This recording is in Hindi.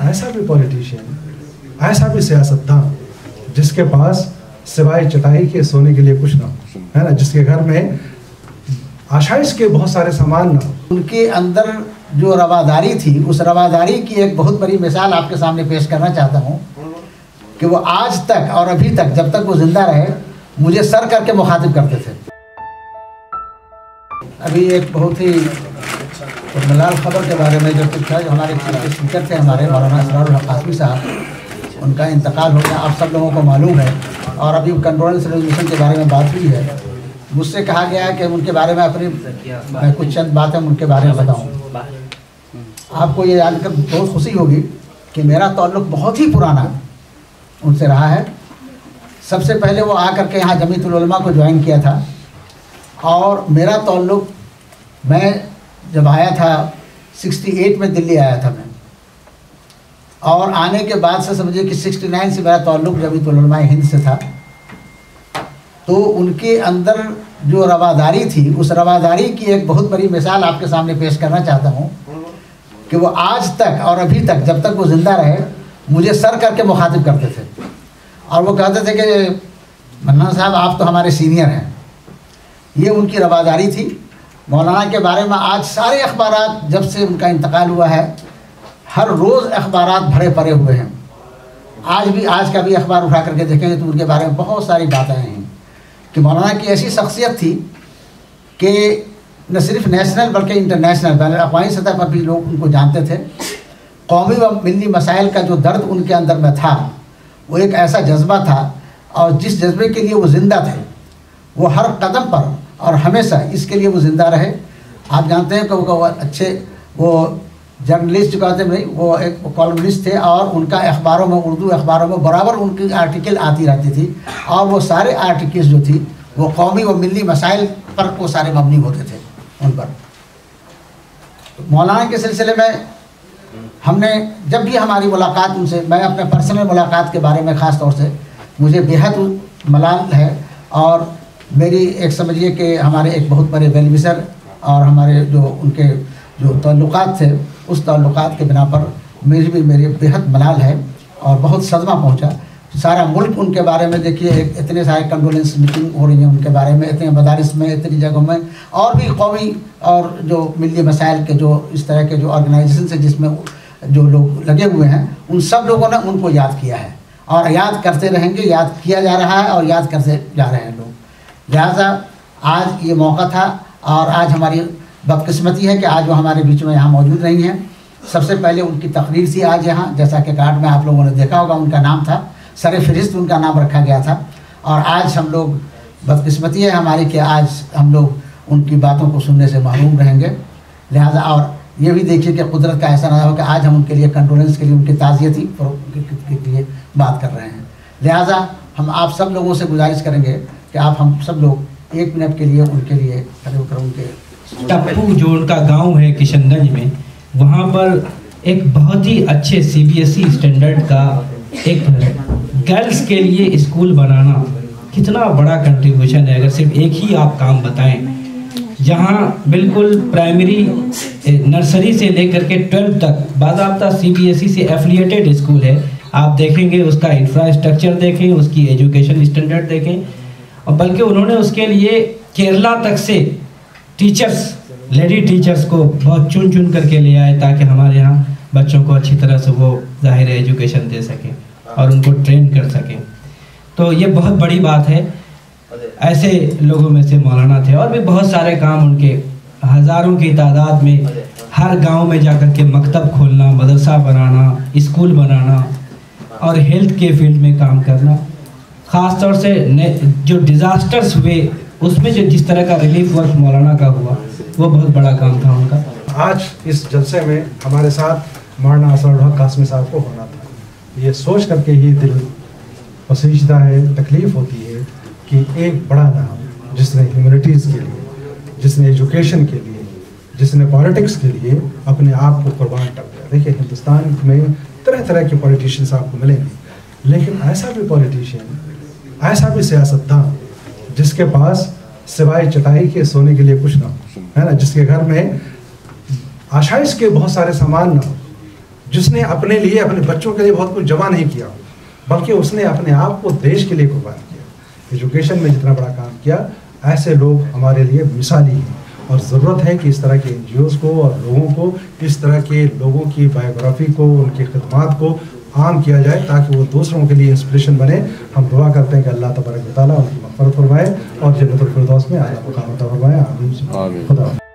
ऐसा भी पॉलिटिशियन ऐसा भी सियासतदान, जिसके पास सिवाय चटाई के सोने के लिए कुछ ना हो ना, जिसके घर में आशाइश के बहुत सारे सामान ना उनके अंदर जो रवादारी थी, उस रवादारी की एक बहुत बड़ी मिसाल आपके सामने पेश करना चाहता हूँ कि वो आज तक और अभी तक, जब तक वो ज़िंदा रहे, मुझे सर करके मुखातिब करते थे। अभी एक बहुत ही मलाल खबर के बारे में जो जो हमारे चीफ स्पीकर थे हमारे मौलाना सरार कासमी साहब उनका इंतकाल हो गया आप सब लोगों को मालूम है। और अभी कंट्रोलेंस रेजोल्यूशन के बारे में बात हुई है। मुझसे कहा गया है कि उनके बारे में अपनी मैं कुछ चंद बातें उनके बारे में बताऊँ। आपको ये जानकर बहुत खुशी होगी कि मेरा ताल्लुक बहुत ही पुराना उनसे रहा है। सबसे पहले वो आकर के यहाँ जमीतुलमा को ज्वाइन किया था। और मेरा ताल्लुक मैं जब आया था 68 में दिल्ली आया था मैं। और आने के बाद से समझिए कि 69 से मेरा ताल्लुक जमीतुलमा हिंद से था तो उनके अंदर जो रवादारी थी, उस रवादारी की एक बहुत बड़ी मिसाल आपके सामने पेश करना चाहता हूँ कि वो आज तक और अभी तक, जब तक वो ज़िंदा रहे, मुझे सर करके मुखातिब करते थे। और वो कहते थे कि, मन्ना साहब, आप तो हमारे सीनियर हैं। ये उनकी रवादारी थी। मौलाना के बारे में आज सारे अखबार जब से उनका इंतकाल हुआ है, हर रोज़ अखबार भरे पड़े हुए हैं। आज भी, आज का भी अखबार उठा करके देखेंगे तो उनके बारे में बहुत सारी बातें हैं कि मौलाना की ऐसी शख्सियत थी कि न सिर्फ़ नेशनल बल्कि इंटरनेशनल अवी सतह पर भी लोग उनको जानते थे। कौमी व मिली मसाइल का जो दर्द उनके अंदर में था, वो एक ऐसा जज्बा था और जिस जज्बे के लिए वो ज़िंदा थे, वो हर कदम पर और हमेशा इसके लिए वो ज़िंदा रहे। आप जानते हैं कि वो अच्छे वो जर्नलिस्ट जो कहते नहीं वो एक कॉलमिस्ट थे और उनका अखबारों में, उर्दू अखबारों में बराबर उनकी आर्टिकल आती रहती थी और वो सारे आर्टिकल्स जो थी, वो कौमी व मिली मसाइल पर वो सारे मबनी होते थे उन पर। मौलाना के सिलसिले में हमने, जब भी हमारी मुलाकात उनसे, मैं अपने पर्सनल मुलाकात के बारे में ख़ास तौर से, मुझे बेहद मलाल है और मेरी एक समझिए कि हमारे एक बहुत बड़े वेलविसर और हमारे जो उनके जो ताल्लुकात थे, उस ताल्लुकात के बिना पर मेरी भी मेरे बेहद मलाल है और बहुत सदमा पहुँचा। सारा मुल्क उनके बारे में देखिए, इतने सारे कंडोलेंस मीटिंग हो रही हैं उनके बारे में, इतने मदारस में, इतनी जगहों में, और भी कौमी और जो मिली मसाइल के जो इस तरह के जो ऑर्गेनाइजेशन है जिसमें जो लोग लगे हुए हैं, उन सब लोगों ने उनको याद किया है। और याद करते रहेंगे, याद किया जा रहा है और याद करते जा रहे हैं लोग। लिहाजा आज ये मौका था और आज हमारी बदकस्मती है कि आज वो हमारे बीच में यहाँ मौजूद नहीं हैं। सबसे पहले उनकी तकरीर थी आज यहाँ, जैसा कि कार्ड में आप लोगों ने देखा होगा, उनका नाम था। सर फहरिस्त उनका नाम रखा गया था। और आज हम लोग बदकस्मती है हमारी कि आज हम लोग उनकी बातों को सुनने से महरूम रहेंगे। लिहाजा और ये भी देखिए कि कुदरत का ऐसा ना हो कि आज हम उनके लिए कंडोलेंस के लिए उनकी ताज़ियती के लिए बात कर रहे हैं। लिहाजा हम आप सब लोगों से गुजारिश करेंगे कि आप हम सब लोग एक मिनट के लिए उनके लिए खड़े होकर उनके टप्पू जो उनका गाँव है किशनगंज में, वहाँ पर एक बहुत ही अच्छे सीबीएसई स्टैंडर्ड का एक गर्ल्स के लिए स्कूल बनाना कितना बड़ा कंट्रीब्यूशन है, अगर सिर्फ़ एक ही आप काम बताएँ। जहाँ बिल्कुल प्राइमरी नर्सरी से लेकर के ट्वेल्थ तक बाबा सी से एफिलिएटेड स्कूल है। आप देखेंगे उसका इंफ्रास्ट्रक्चर देखें, उसकी एजुकेशन स्टैंडर्ड देखें और बल्कि उन्होंने उसके लिए केरला तक से टीचर्स लेडी टीचर्स को बहुत चुन चुन करके ले आए ताकि हमारे यहाँ बच्चों को अच्छी तरह से वो ज़ाहिर एजुकेशन दे सकें और उनको ट्रेन कर सकें। तो ये बहुत बड़ी बात है। ऐसे लोगों में से मौलाना थे और भी बहुत सारे काम उनके। हज़ारों की तादाद में हर गाँव में जाकर के मकतब खोलना, मदरसा बनाना, स्कूल बनाना और हेल्थ के फ़ील्ड में काम करना। तौर से जो डिज़ास्टर्स हुए, उसमें जो जिस तरह का रिलीफ वर्क मौलाना का हुआ, वो बहुत बड़ा काम था उनका। आज इस जलसे में हमारे साथ मौलाना असर कासमी साहब को होना था। ये सोच करके ही दिल पसीजता है, तकलीफ़ होती है कि एक बड़ा नाम जिसने ह्यूमनिटीज़ के लिए, जिसने एजुकेशन के लिए, जिसने पॉलिटिक्स के लिए अपने आप को कुर्बान कर दिया। देखिए, हिंदुस्तान में तरह तरह के पॉलिटिशियंस आपको मिलेंगे, लेकिन ऐसा भी पॉलिटिशियन ऐसा भी सियासतदान जिसके पास सिवाय चटाई के सोने के लिए कुछ ना हो, है ना? जिसके घर में आशाइश के बहुत सारे सामान ना हो, जिसने अपने लिए, अपने बच्चों के लिए बहुत कुछ जमा नहीं किया बल्कि उसने अपने आप को देश के लिए कुर्बान किया एजुकेशन में जितना बड़ा काम किया, ऐसे लोग हमारे लिए मिसाली हैं। और ज़रूरत है कि इस तरह के एन को और लोगों को, इस तरह के लोगों की बायोग्राफी को, उनकी खदमात को आम किया जाए ताकि वो दूसरों के लिए इंस्पिरेशन बने। हम दुआ करते हैं कि अल्लाह तबारक ताली उनकी मफरत फरमाए और जन्नतफरदौस में आला मुकाम फरमाए। आमीन। आमीन। खुदा